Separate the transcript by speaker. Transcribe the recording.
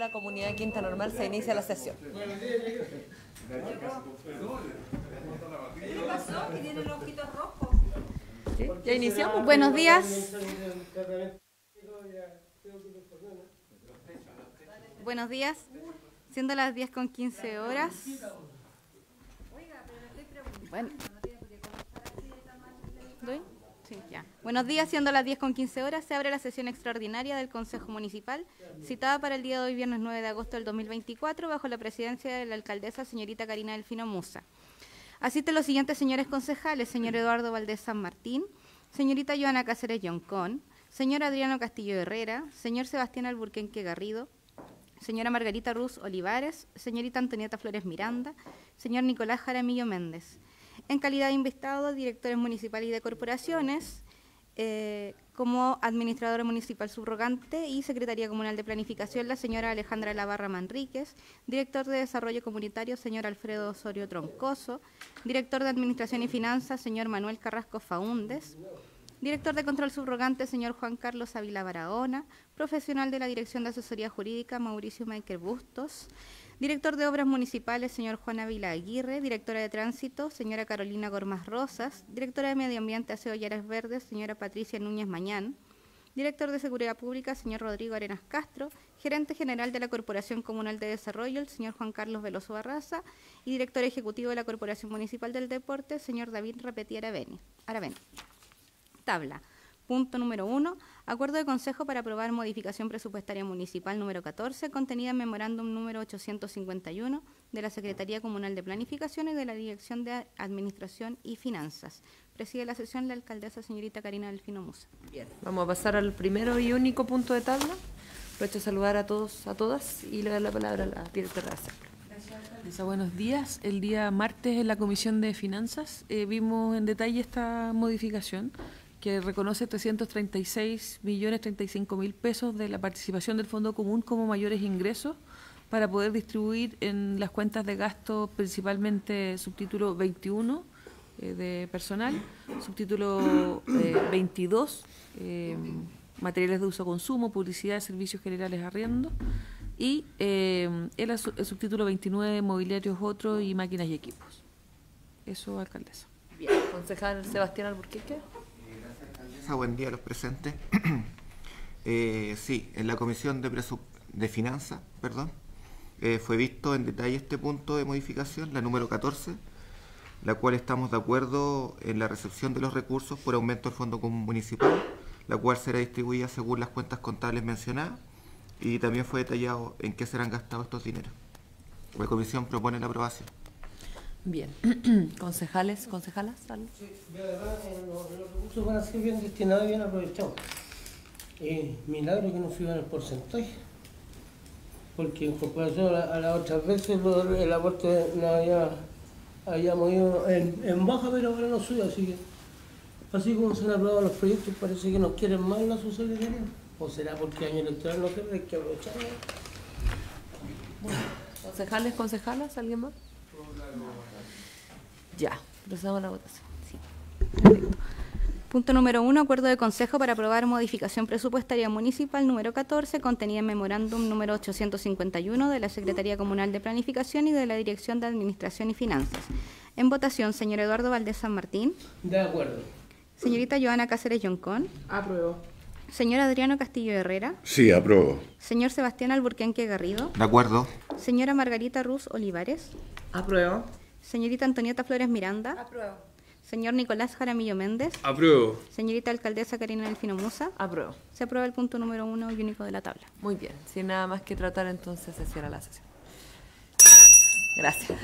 Speaker 1: de la comunidad Quinta Normal se inicia la sesión.
Speaker 2: ¿Qué pasó? Que tiene los ojitos rojos.
Speaker 1: ¿Sí? Ya iniciamos.
Speaker 3: Buenos días. Buenos días. Siendo las 10 con 15 horas. Bueno. ¿Doy? Sí, ya. Buenos días, siendo las 10 con 15 horas, se abre la sesión extraordinaria del Consejo Municipal, citada para el día de hoy, viernes 9 de agosto del 2024, bajo la presidencia de la alcaldesa señorita Karina Delfino Musa. Asisten los siguientes señores concejales, señor Eduardo Valdés San Martín, señorita Joana Cáceres Yoncón, señor Adriano Castillo Herrera, señor Sebastián Alburquenque Garrido, señora Margarita Ruz Olivares, señorita Antonieta Flores Miranda, señor Nicolás Jaramillo Méndez. En calidad de invitado, directores municipales y de corporaciones, eh, como administradora municipal subrogante y secretaría comunal de planificación, la señora Alejandra Lavarra Manríquez, director de desarrollo comunitario, señor Alfredo Osorio Troncoso, director de administración y finanzas, señor Manuel Carrasco Faúndes, Director de Control Subrogante, señor Juan Carlos Ávila Barahona. Profesional de la Dirección de Asesoría Jurídica, Mauricio Michael Bustos. Director de Obras Municipales, señor Juan Ávila Aguirre. Directora de Tránsito, señora Carolina Gormas Rosas. Directora de Medio Ambiente, Aseo y Áreas Verdes, señora Patricia Núñez Mañán. Director de Seguridad Pública, señor Rodrigo Arenas Castro. Gerente General de la Corporación Comunal de Desarrollo, el señor Juan Carlos Veloso Barraza. Y Director Ejecutivo de la Corporación Municipal del Deporte, señor David Repetí Araveni. Araveni. Tabla. Punto número uno, acuerdo de consejo para aprobar modificación presupuestaria municipal número 14, contenida en memorándum número 851 de la Secretaría Comunal de Planificación y de la Dirección de Administración y Finanzas. Preside la sesión la alcaldesa señorita Karina Delfino Musa.
Speaker 1: Bien, vamos a pasar al primero y único punto de tabla. Aprovecho a saludar a todos, a todas y le doy la palabra a la directora.
Speaker 4: Lisa, buenos días. El día martes en la Comisión de Finanzas eh, vimos en detalle esta modificación que reconoce 336 millones 35 mil pesos de la participación del Fondo Común como mayores ingresos para poder distribuir en las cuentas de gasto principalmente subtítulo 21 eh, de personal, subtítulo eh, 22 eh, materiales de uso consumo, publicidad, servicios generales, arriendo y eh, el, subtítulo 29 mobiliarios otros y máquinas y equipos. Eso, alcaldesa.
Speaker 1: Bien, concejal Sebastián Alburquerque.
Speaker 5: Buen día a los presentes. Eh, sí, en la Comisión de, Presu- de Finanzas, perdón, eh, fue visto en detalle este punto de modificación, la número 14, la cual estamos de acuerdo en la recepción de los recursos por aumento del Fondo Común Municipal, la cual será distribuida según las cuentas contables mencionadas y también fue detallado en qué serán gastados estos dineros. La Comisión propone la aprobación.
Speaker 1: Bien, concejales, concejalas, salud.
Speaker 6: De verdad, los, los recursos van a ser bien destinados y bien aprovechados. Eh, milagro que no suban el porcentaje. Porque en comparación a, a las otras veces lo- el aporte no había, habíamos ido en, en baja, pero ahora no sube, así que así como se han aprobado los proyectos, parece que nos quieren más la subsecretaría. ¿O será porque año electoral no se hay que aprovecharlo?
Speaker 1: Concejales, concejalas, ¿alguien más? Ya, procedamos a la votación. Sí.
Speaker 3: Punto número uno, acuerdo de consejo para aprobar modificación presupuestaria municipal número 14, contenida en memorándum número 851 de la Secretaría Comunal de Planificación y de la Dirección de Administración y Finanzas. En votación, señor Eduardo Valdés San Martín,
Speaker 6: De acuerdo.
Speaker 3: señorita Joana Cáceres Yoncón,
Speaker 4: Apruebo.
Speaker 3: Señor Adriano Castillo Herrera,
Speaker 7: Sí, apruebo.
Speaker 3: señor Sebastián Alburquenque Garrido,
Speaker 5: ¿De acuerdo?
Speaker 3: señora Margarita Ruz Olivares,
Speaker 4: Apruebo.
Speaker 3: señorita Antonieta Flores Miranda,
Speaker 2: Apruebo.
Speaker 3: señor Nicolás Jaramillo Méndez,
Speaker 7: Apruebo.
Speaker 3: señorita alcaldesa Karina Delfino Musa.
Speaker 1: Apruebo.
Speaker 3: Se aprueba el punto número uno y único de la tabla.
Speaker 1: Muy bien, sin nada más que tratar, entonces se cierra la sesión. Gracias.